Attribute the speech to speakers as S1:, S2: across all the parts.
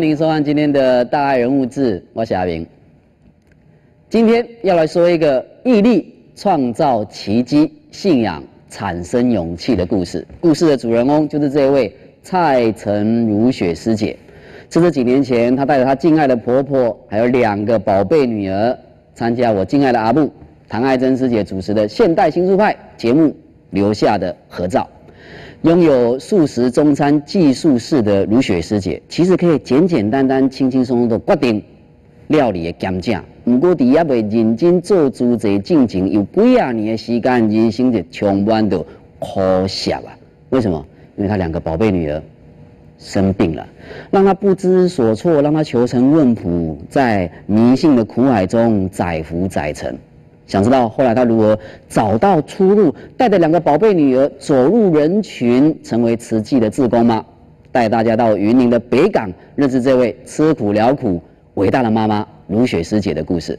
S1: 欢迎收看今天的大爱人物志，我是阿明。今天要来说一个毅力创造奇迹、信仰产生勇气的故事。故事的主人公就是这位蔡成如雪师姐。这是几年前，她带着她敬爱的婆婆，还有两个宝贝女儿，参加我敬爱的阿布唐爱珍师姐主持的现代新书派节目留下的合照。拥有素食中餐技术式的如雪师姐，其实可以简简单单、轻轻松松的决定料理的咸正。不过，伫也未认真做主这进程，有几啊年的时间，人生就充满着可惜啊！为什么？因为她两个宝贝女儿生病了，让她不知所措，让她求神问卜，在迷信的苦海中载浮载沉。想知道后来他如何找到出路，带着两个宝贝女儿走入人群，成为慈济的志工吗？带大家到云林的北港，认识这位吃苦了苦、伟大的妈妈卢雪师姐的故事。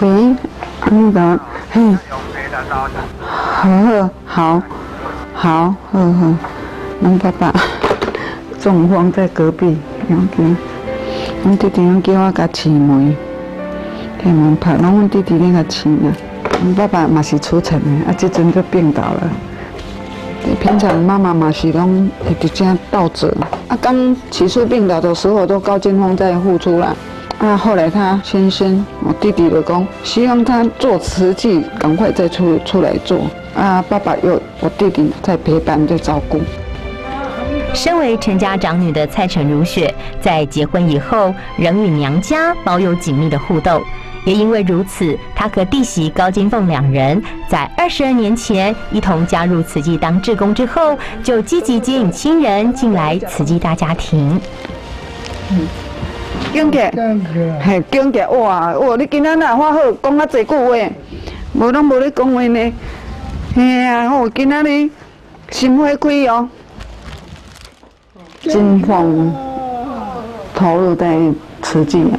S2: 喂，那个，嘿，好好好，好好。阮爸爸 中风在隔壁，两间，阮弟弟叫我甲饲门，开门拍，拢阮弟弟咧甲饲啊。阮爸爸嘛是出城的，啊，即阵就病倒了。平常妈妈嘛是拢会直接倒着，啊，刚起初病倒的时候都高金峰在付出啦。啊，后来他先生，我弟弟的工，希望他做慈济，赶快再出出来做。啊，爸爸有我弟弟在陪伴在照顾。
S3: 身为陈家长女的蔡成如雪，在结婚以后仍与娘家保有紧密的互动。也因为如此，她和弟媳高金凤两人在二十二年前一同加入慈济当志工之后，就积极接引亲人进来慈济大家庭。
S2: 嗯，敬姐，嘿，敬姐，哇哇，你今仔哪发好，讲啊侪句话，无拢无咧讲话呢。嘿啊，我今仔日心花开哦。金凤投入在慈济啊，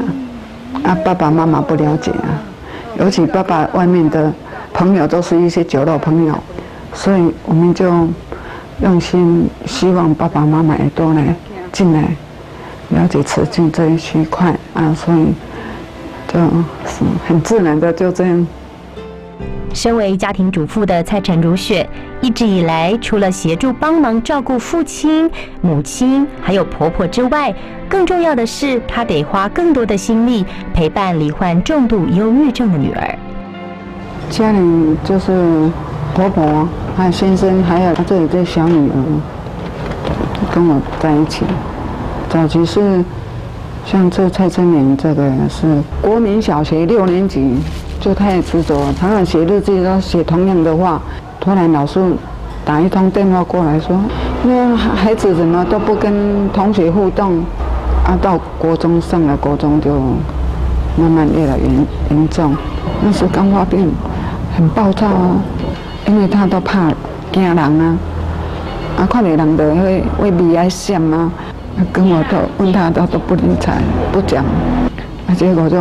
S2: 啊爸爸妈妈不了解啊，尤其爸爸外面的朋友都是一些酒肉朋友，所以我们就用心希望爸爸妈妈也都来进来了解慈济这一区块啊，所以就是很自然的就这样。
S3: 身为家庭主妇的蔡陈如雪，一直以来除了协助帮忙照顾父亲、母亲，还有婆婆之外，更重要的是，她得花更多的心力陪伴罹患重度忧郁症的女儿。
S2: 家里就是婆婆、还有先生，还有这里的小女儿，跟我在一起。早期是像这蔡春莲，这个是国民小学六年级。就太执着，常常写日记都写同样的话。突然老师打一通电话过来说：“那孩子怎么都不跟同学互动？”啊，到国中上了国中就慢慢越来越严重。那时刚发病，很暴躁啊，因为他都怕惊人啊，啊，看到人都会会鼻爱闪啊，跟我都问他他都不理睬不讲，啊，结果就。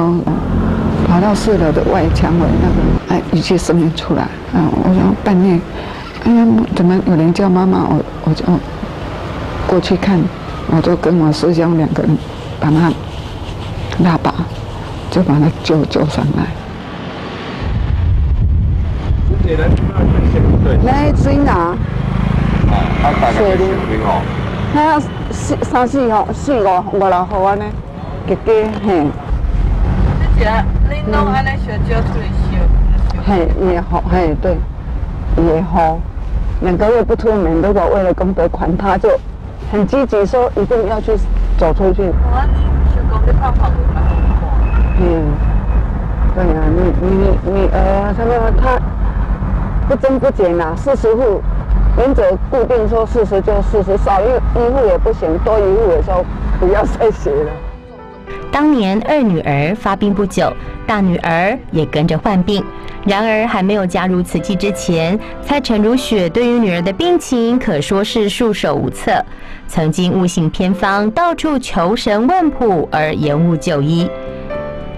S2: 跑到四楼的外墙尾那个，哎，一些声音出来，嗯，我想半夜，哎呀，怎么有人叫妈妈？我我就过去看，我就跟我师兄两个人把他拉把，就把他救救上来。来追哪？四零，他四三四号四五五六号安尼，哥哥嘿。嘿也好，嘿对，也好。两个月不出门，如果为了功德款，他就很积极说一定要去走出去。嗯，对呀，你你你呃，他说他不增不减呐，四十户原则固定说四十就四十，少一一户也不行，多一户的时候不要再写了。
S3: 当年二女儿发病不久，大女儿也跟着患病。然而还没有加入慈济之前，蔡陈如雪对于女儿的病情可说是束手无策，曾经误信偏方，到处求神问卜而延误就医。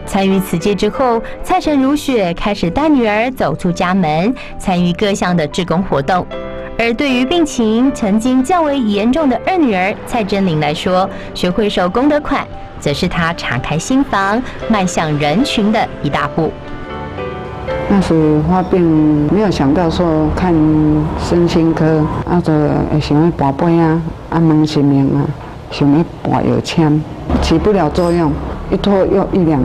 S3: 参与此届之后，蔡陈如雪开始带女儿走出家门，参与各项的志工活动。而对于病情曾经较为严重的二女儿蔡珍玲来说，学会手工的款，则是她敞开心房、迈向人群的一大步。
S4: 那时发病，没有想到说看身心科，啊，就想要拔杯啊，啊，问姓名啊，想要拔药签，起不了作用，一拖又一两，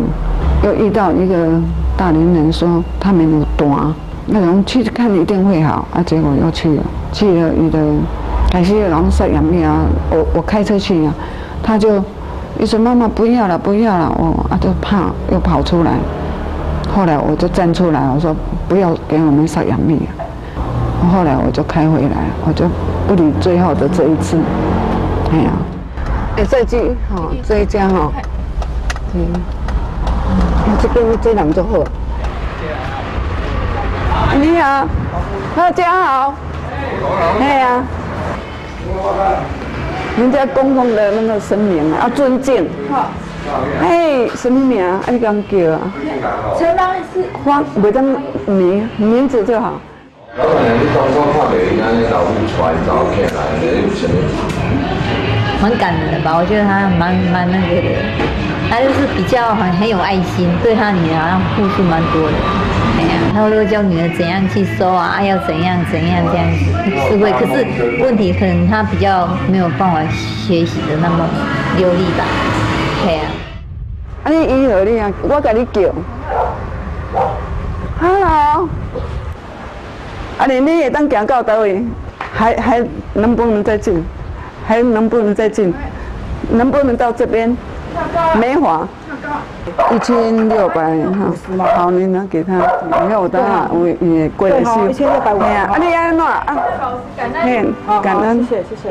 S4: 又遇到一个大龄人说他没有断，那种去看一定会好，啊，结果又去了，去了有的开始然后晒阳面啊，我我开车去啊，他就一直妈妈不要了不要了，我啊就怕又跑出来。后来我就站出来，我说不要给我们撒养蜜。后来我就开回来，我就不理最后的这一次。哎呀，哎，这句哈，这一家哈，嗯，这边这两就好。你好，大家好。哎呀，人家公共的那个声明要尊敬。哎，什么名？啊，你讲叫啊？陈老师。方，不当名，名字就好。你当初看到人家那老母出来照片来，你有什么？
S5: 蛮感人的吧？我觉得他蛮蛮那个的，他就是比较很很有爱心，对他女儿好像付出蛮多的。他会教女儿怎样去收啊，要怎样怎样这样子，是会。可是问题可能他比较没有办法学习的那么流利吧。对啊。
S4: 啊，你伊何你啊？我甲你叫。Hello。啊，你你也当行到倒位？还还能不能再进？还能不能再进？能不能到这边？梅华。一千六百哈。好，你拿给他。你看我等下我也贵了些。一千六百五。啊，你安怎啊？感恩。感恩。谢谢谢谢。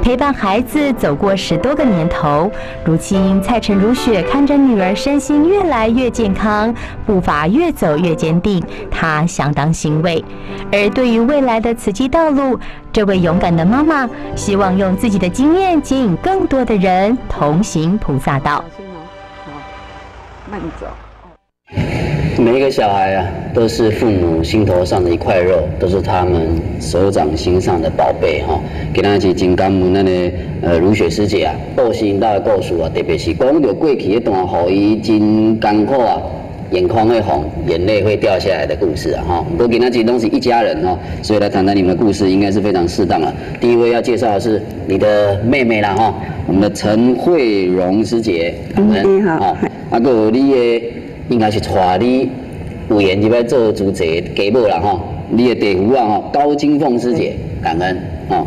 S3: 陪伴孩子走过十多个年头，如今蔡晨如雪看着女儿身心越来越健康，步伐越走越坚定，她相当欣慰。而对于未来的慈济道路，这位勇敢的妈妈希望用自己的经验，吸引更多的人同行菩萨道。
S1: 每一个小孩啊，都是父母心头上的一块肉，都是他们手掌心上的宝贝哈。给他一金刚母那个呃如雪师姐啊，报心大的告诉啊，特别是讲到过去一段好伊真艰苦啊，眼眶会红，眼泪会掉下来的故事啊哈。不过给他几东西一家人哈，所以来谈谈你们的故事，应该是非常适当了。第一位要介绍的是你的妹妹啦哈，我们的陈慧荣师姐，
S4: 你好，
S1: 啊个你的。应该是带你有缘入来做主持家母啦哈，你的地夫啊哈，高金凤师姐，感恩哦。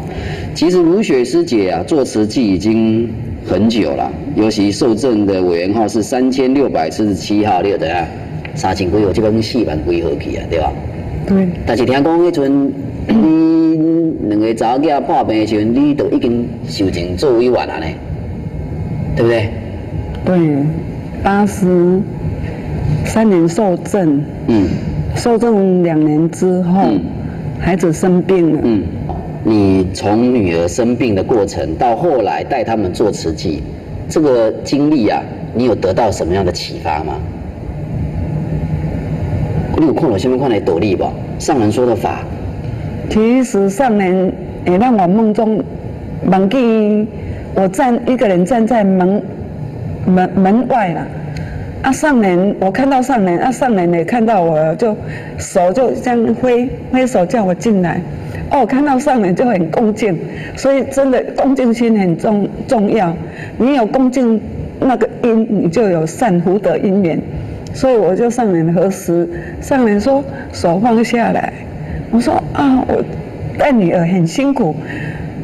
S1: 其实吴雪师姐啊，做慈济已经很久了，尤其受赠的委员号是三千六百四十七号，你有得啊？三千几号这本四万几号去啊？对吧？
S4: 对。
S1: 但是听讲迄阵，你两个查某囝破病的时候，你都已经受证做委员了呢，对不对？
S4: 对，八十。三年受赠，嗯，受赠两年之后，孩子生病了，嗯，
S1: 你从女儿生病的过程到后来带他们做慈济，这个经历啊，你有得到什么样的启发吗？你有看了下面看来斗笠吧？上人说的法，
S4: 其实上人也让我梦中，梦见我站一个人站在门门门外了。啊，上人，我看到上人，啊，上人也看到我，就手就这样挥挥手叫我进来。哦，看到上人就很恭敬，所以真的恭敬心很重重要。你有恭敬那个因，你就有善福德因缘。所以我就上人核实，上人说手放下来。我说啊，我带女儿很辛苦，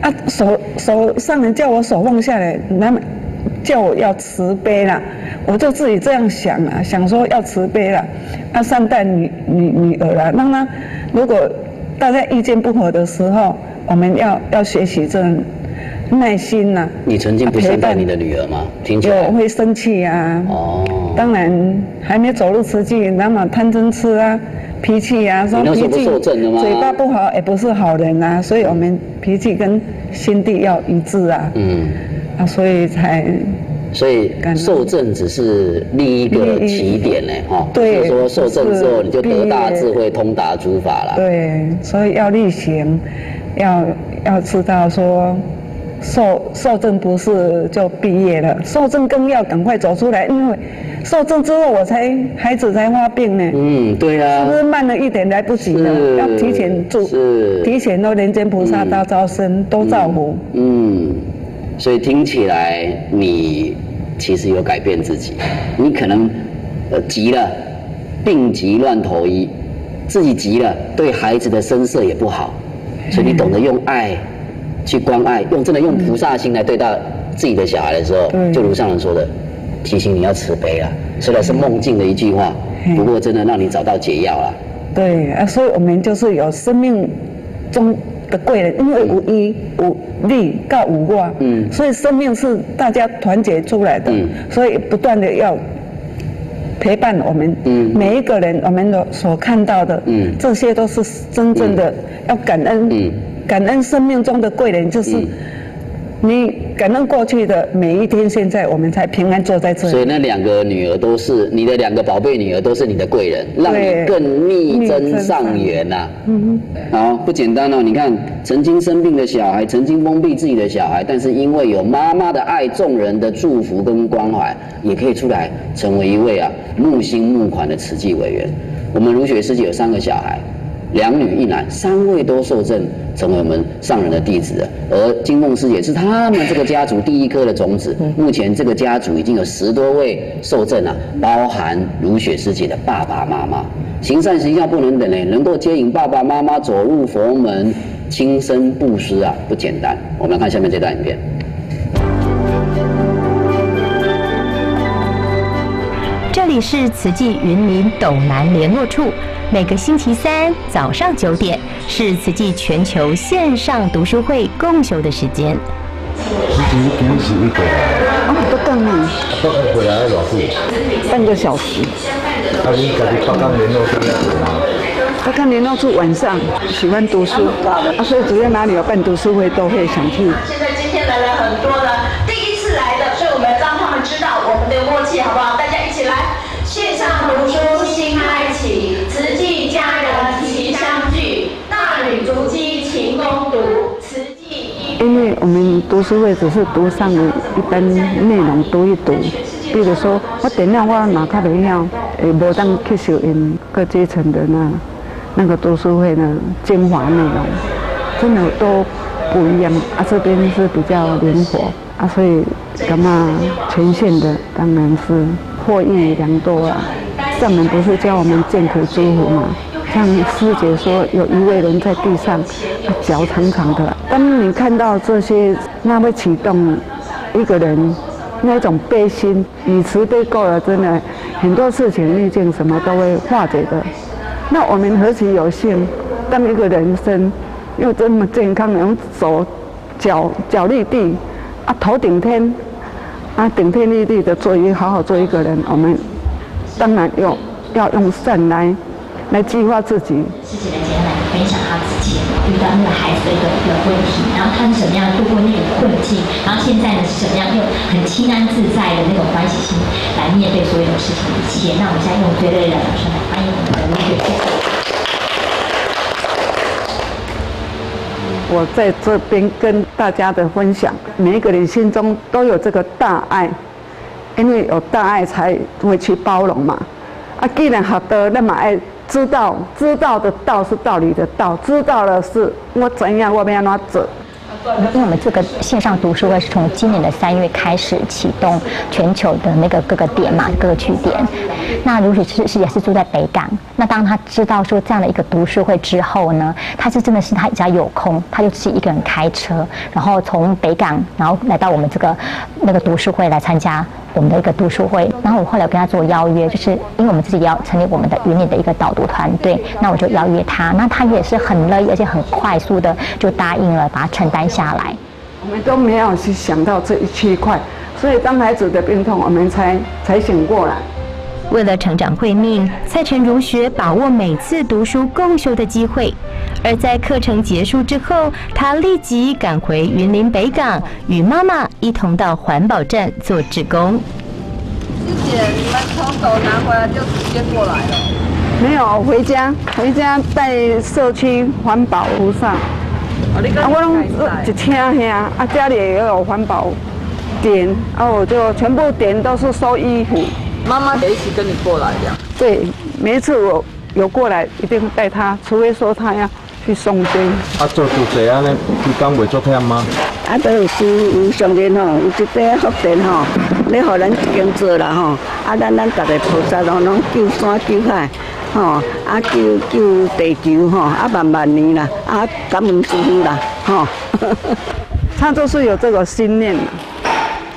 S4: 啊，手手上人叫我手放下来，那么。叫我要慈悲了，我就自己这样想啊，想说要慈悲了，要善待女女女儿了。那么，如果大家意见不合的时候，我们要要学习这耐心呐。
S1: 你曾经不善待你的女儿吗？听
S4: 就会生气呀。哦。当然，还没走入实际，那么贪嗔痴啊，脾气呀，
S1: 说脾气，
S4: 嘴巴不好也不是好人啊。所以我们脾气跟心地要一致啊。嗯。啊，所以才
S1: 所以受证只是另一个起点呢，哈。
S6: 对
S1: 就是说受证之后你就得大智慧，通达诸法了。
S6: 对，所以要力行，要要知道说，受受证不是就毕业了，受证更要赶快走出来，因为受证之后我才孩子才发病呢，
S1: 嗯，对
S6: 是
S1: 啊
S6: 不。是慢了一点来不及了？要提前做，
S1: 是
S6: 提前都人间菩萨
S1: 嗯
S6: 大招生都造福。
S1: 嗯，所以听起来你其实有改变自己，你可能呃急了，病急乱投医，自己急了，对孩子的声色也不好，所以你懂得用爱去关爱，用真的用菩萨心来对待自己的小孩的时候，就如上人说的，提醒你要慈悲啊，虽然是梦境的一句话，
S6: 嗯
S1: 不过真的让你找到解药了。
S6: 对啊，所以我们就是有生命中的贵人，因为无一无利告无我，
S1: 嗯
S6: 所以生命是大家团结出来的，
S1: 嗯
S6: 所以不断的要陪伴我们，
S1: 嗯
S6: 每一个人我们的所看到的，
S1: 嗯
S6: 这些都是真正的要感恩，
S1: 嗯
S6: 感恩生命中的贵人，就是
S1: 嗯
S6: 你感恩过去的每一天，现在我们才平安坐在这里。
S1: 所以那两个女儿都是你的两个宝贝女儿，都是你的贵人，让你更逆
S6: 逆
S1: 增
S6: 增
S1: 上缘呐、
S6: 嗯
S1: 好，不简单哦！你看，曾经生病的小孩，曾经封闭自己的小孩，但是因为有妈妈的爱、众人的祝福跟关怀，也可以出来成为一位啊木心木款的慈济委员。我们如雪师姐有三个小孩，两女一男，三位都受证成为我们上人的弟子了。而金梦师姐是他们这个家族第一颗的种子。目前这个家族已经有十多位受证了，包含如雪师姐的爸爸妈妈。行善行孝不能等呢，能够接引爸爸妈妈走入佛门，亲身布施啊，不简单。我们来看下面这段影片。
S3: 这里是慈济云林斗南联络处，每个星期三早上九点是慈济全球线上读书会共修的时间。
S7: 自己平时一回来，
S6: 哦，都更呢，
S7: 大概回来要多久？
S6: 半个小时。
S7: 啊，你家己北港联络处吗？
S6: 他看联络处晚上喜欢读书，啊，所以只要哪里有办读书会，都会想去。
S8: 现在今天来了很多的第一次来的，所以我们让他们知道我们的默契，好不好？
S6: 因为我们读书会只是读上一般内容读一读，比如说我电脑我哪较袂晓，诶，无当吸收因各阶层的那那个读书会的精华内容，真的都不一样啊。这边是比较灵活啊，所以感觉全县的当然是获益良多啊。上面不是教我们见可诸福吗？像师姐说，有一位人在地上，脚长长的。当你看到这些，那会启动一个人那种悲心，以慈悲够了，真的很多事情逆境什么都会化解的。那我们何其有幸，当一个人生又这么健康，能手脚脚立地，啊头顶天，啊顶天立地的做一好好做一个人，我们当然要要用善来来激发自己。
S9: 自己的简单分享他自己遇到那个孩子的一个一个问题，然后他是怎么样度过那个困境，然后现在呢是怎么样用很清安自在的那种欢喜心来面对所有的事情一切。那我们现在用最热烈的掌声来欢迎我们的吴雪姐。
S6: 我在这边跟大家的分享，每一个人心中都有这个大爱，因为有大爱才会去包容嘛。啊，既然学道，那么爱知道，知道的道是道理的道，知道了是我怎样，我要安怎做。
S3: 因为我们这个线上读书会是从今年的三月开始启动全球的那个各个点嘛，各个据点。那如雪师师姐是住在北港，那当他知道说这样的一个读书会之后呢，他是真的是他家有空，他就自己一个人开车，然后从北港，然后来到我们这个那个读书会来参加我们的一个读书会。然后我后来跟他做邀约，就是因为我们自己要成立我们的云里的一个导读团队，那我就邀约他，那他也是很乐意，而且很快速的就答应了，把它承担下来。
S6: 我们都没有去想到这一区块，所以当孩子的病痛，我们才才醒过来。
S3: 为了成长会命，蔡晨如学把握每次读书共修的机会。而在课程结束之后，他立即赶回云林北港，与妈妈一同到环保站做志工。
S10: 师姐，你们从斗南回来就直接过来了？
S6: 没有回家，回家在社区环保路上。
S10: 哦，
S6: 啊，我拢
S10: 一
S6: 一听遐，啊家里也有环保点，啊我就全部点都是收衣服。
S10: 妈妈也一起跟你过来的。
S6: 对，每一次我有过来，一定带他，除非说他要去送经。
S7: 啊，做主席安尼，规工袂足忝吗？
S11: 啊，都有师有上面吼，有一块福田吼，你互咱一经做啦吼，啊，咱咱逐个菩萨拢拢救山救海，吼，啊救救地球吼，啊万万年啦，啊感恩师傅啦，吼。
S6: 他就是有这个信念啦，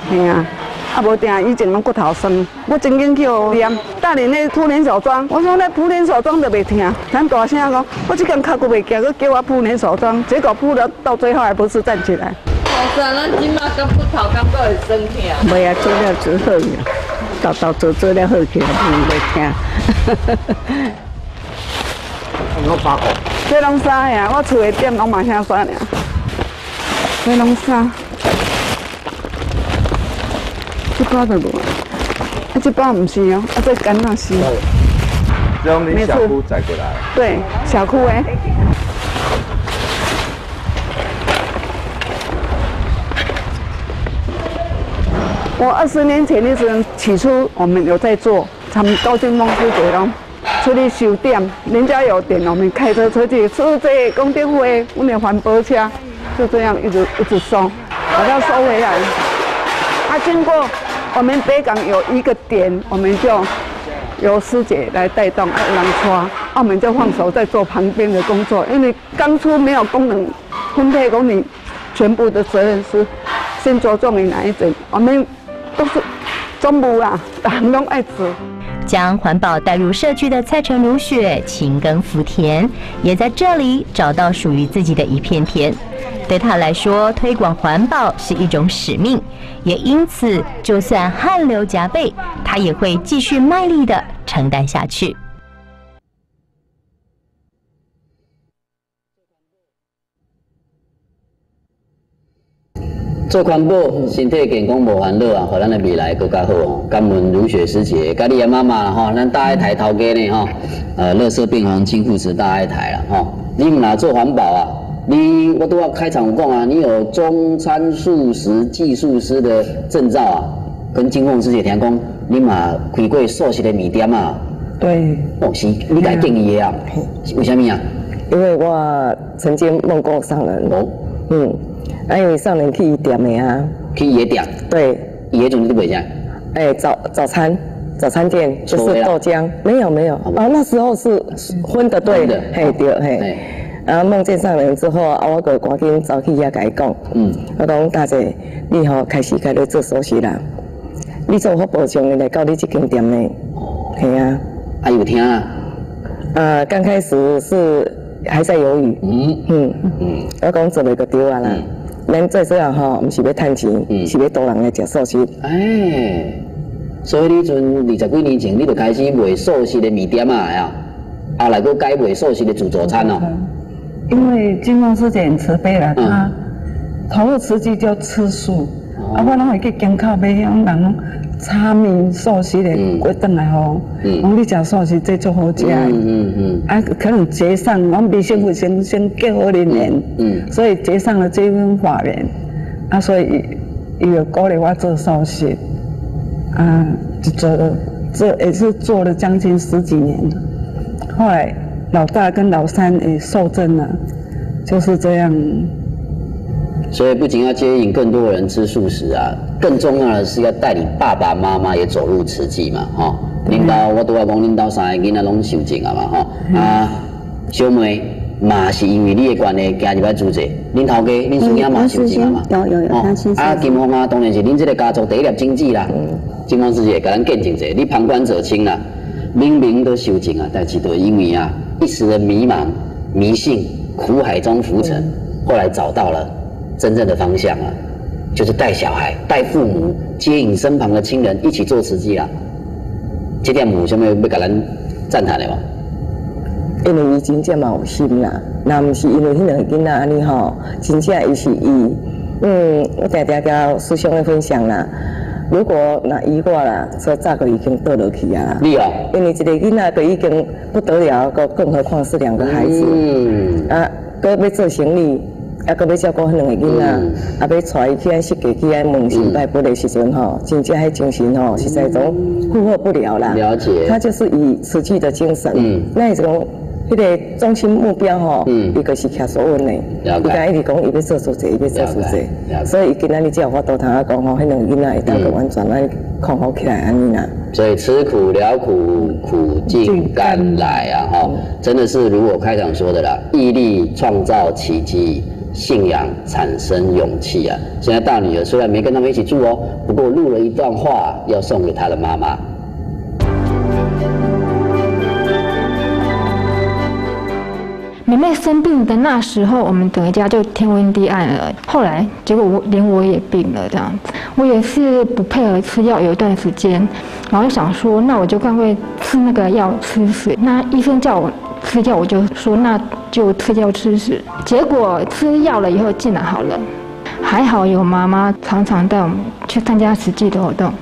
S6: 嘿啊，啊无定以前拢骨头酸，我曾经去互念，带领那铺连手装，我说那铺连手装都袂听，咱大声讲，我这根脚骨袂行，佮叫我铺连手装，结果铺了到最后还不是站起来。
S10: 哇塞，咱今麦跟骨头感觉会生气啊！
S11: 袂啊，做了做好呀，豆豆做做了好起来，不袂听。
S7: 我八号。
S6: 这拢啥呀？我厝的店拢嘛遐酸尔。这拢啥？这包的无？啊，这包唔是哦，啊，这干那是。
S7: 让你小姑载过来。
S6: 对，小裤诶。我二十年前的时候，起初我们有在做，他们高金公司给咯，出去修店，人家有点，我们开车出去，收这供电费，我们环保车，就这样一直一直收，把它收回来。啊，经过我们北港有一个点，我们就由师姐来带动，啊，有人拖，啊，我们就放手在做旁边的工作，因为当初没有功能分配工，你全部的责任是先着重于哪一种，我们都是中部啦，人拢爱吃。
S3: 将环保带入社区的蔡成如雪勤耕福田，也在这里找到属于自己的一片田。对他来说，推广环保是一种使命，也因此，就算汗流浃背，他也会继续卖力的承担下去。
S1: 做环保，身体健康无烦恼啊，和咱的未来更加好哦。感恩如雪师姐，甲你的妈妈啦吼，咱大爱台头家呢哈，呃，乐色病房金护持大爱台了哈。你们若做环保啊，你我都要开场有讲啊，你有中餐素食技术师的证照啊，跟金凤师姐听讲，你嘛开过素食的米店啊。
S12: 对，
S1: 哦是，你家建议的啊？为什么啊？
S12: 因为我曾经梦过上人。
S1: 哦。
S12: 嗯，啊，因为上人去伊店的啊。
S1: 去伊的店。
S12: 对。
S1: 伊的种你都袂啥？
S12: 哎，早早餐，早餐店就是豆浆，没有没有，啊，那时候是荤的，对，嘿对嘿。然后梦见上人之后，啊，我就赶紧走去遐甲伊讲，嗯，我讲大姐，你好开始开始做熟悉啦，你做好保障的来到你即间店的，嘿啊。
S1: 啊，有听啊？
S12: 啊，刚开始是还在犹豫。嗯嗯嗯。我讲做袂个对啊啦。咱最主要吼，毋是要趁钱，是要多人来食素食。
S1: 哎，所以你阵二十几年前，你就开始卖素食的米店啊，啊，后来佫改卖素食的自助餐哦。
S6: 因为金光师姐很慈悲啦，她投入慈济就吃素，啊，我拢会去监考买向人。炒面素食的过顿来吼，讲你食素食这足好食。的，啊，可能结上，我们先父先先结好年年，所以结上了这份法缘，啊，所以伊又鼓励我做素食，啊，就做了，这也是做了将近十几年，后来老大跟老三也受证了，就是这样。
S1: 所以不仅要接引更多人吃素食啊，更重要的是要带你爸爸妈妈也走入慈济嘛，哈。领导我都要讲，领导三个囡仔拢受证啊嘛，哈。啊，小妹嘛是因为你的关系加入来组织，恁头家、恁孙娘嘛受证啊嘛。
S11: 有有有，
S1: 啊，金凤啊，当然是恁这个家族第一粒经济啦。金凤师姐给咱见证者，你旁观者清啦，明明都受证啊，但是都因为啊一时的迷茫、迷信、苦海中浮沉，后来找到了。真正的方向啊，就是带小孩、带父母、接引身旁的亲人一起做慈济啊。这点有啥物要甲咱赞叹的吗？
S12: 因为伊真正嘛有心啦，那毋是因为迄两个囡仔安尼吼，真正伊是伊，嗯，我常常甲师兄咧分享啦。如果那伊我啦，说早就已经倒落去啊。
S1: 你啊？
S12: 因为一个囡仔都已经不得了，个更何况是两个孩子。嗯。啊，搁要做生意，啊，搁要照顾迄两个囡仔，啊，要带伊去安设计去安问心拜佛的时阵吼，真正迄精神吼，实在都负荷不了啦。
S1: 了解。
S12: 他就是以瓷器的精神，嗯，那一种。迄个中心目标吼，伊个是徛所稳的，伊家一直讲伊要做做这，伊要做做这，所以伊今仔日才有法度通啊讲吼，迄两个囡仔会当个完全来康复起来安尼啦。
S1: 所以吃苦了苦，苦尽甘来啊！哈，真的是如我开场说的啦，毅力创造奇迹，信仰产生勇气啊！现在大女儿虽然没跟他们一起住哦，不过录了一段话要送给她的妈妈。
S13: 妹妹生病的那时候，我们整个家就天昏地暗了。后来，结果我连我也病了，这样子，我也是不配合吃药，有一段时间，然后想说，那我就干脆吃那个药吃死。那医生叫我吃药，我就说那就吃药吃死。结果吃药了以后，竟然好了。还好有妈妈常常带我们去参加实际的活动，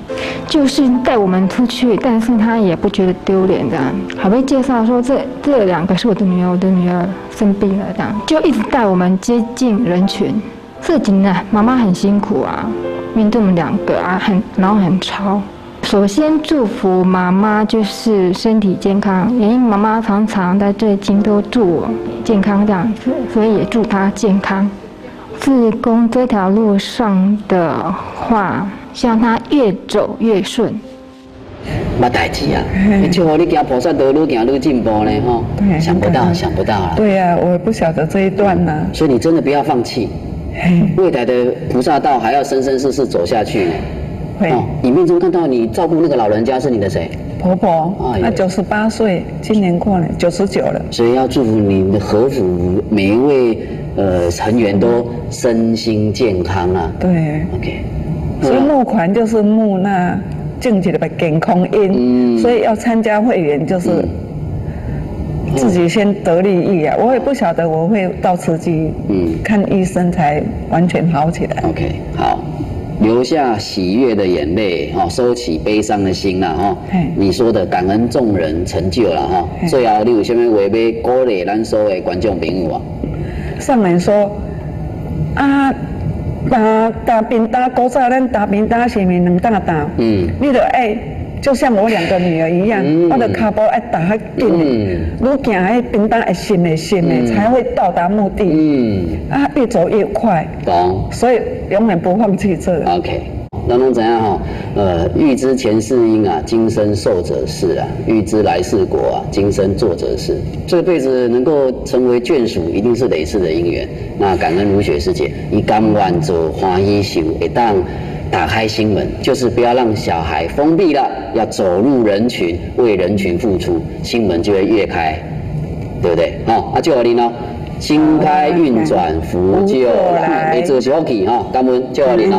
S13: 就是带我们出去，但是她也不觉得丢脸的，还会介绍说这这两个是我的女儿，我的女儿生病了这样，就一直带我们接近人群。这几年妈妈很辛苦啊，面对我们两个啊，很然后很吵。首先祝福妈妈就是身体健康，因为妈妈常常在最近都祝我健康这样子，所以也祝她健康。自宫这条路上的话，希望他越走越顺。
S1: 没代志啊，就好你行菩萨道路，行越进步呢，哈。想不到，想不到啊。
S4: 对呀，我不晓得这一段呢。
S1: 所以你真的不要放弃，未来的菩萨道还要生生世世走下去。
S4: 会。
S1: 影片中看到你照顾那个老人家是你的谁？
S4: 婆婆。啊，九十八岁，今年过了九十九了。
S1: 所以要祝福你的和府每一位。呃，成员都身心健康啊。
S4: 对
S1: ，OK。
S4: 所以募款就是募那正确的健康因，所以要参加会员就是自己先得利益啊。我也不晓得我会到慈济，嗯，看医生才完全好起来。
S1: OK，好，流下喜悦的眼泪，哈，收起悲伤的心了，哈。你说的感恩众人成就了，哈。最后你有什么话要鼓励咱所有观众朋友啊？
S4: 上面说：“啊，打打扁打古早咱打扁打是咪两大打？嗯，你得爱，就像我两个女儿一样，我的卡步爱打较紧，愈行迄平打会顺的顺的，才会到达目的。嗯，啊，越走越快。
S1: 懂。
S4: 所以永远不放弃这个。
S1: OK。”当中怎样哈？呃，欲知前世因啊，今生受者是啊；欲知来世果啊，今生做者是。这辈子能够成为眷属，一定是累世的因缘。那感恩如雪师姐，以甘愿做花衣袖，一旦打开心门，就是不要让小孩封闭了，要走入人群，为人群付出，心门就会越开，对不对？好，阿舅和你呢？心开运转，福就来。你做小气哈，感恩，叫你啦。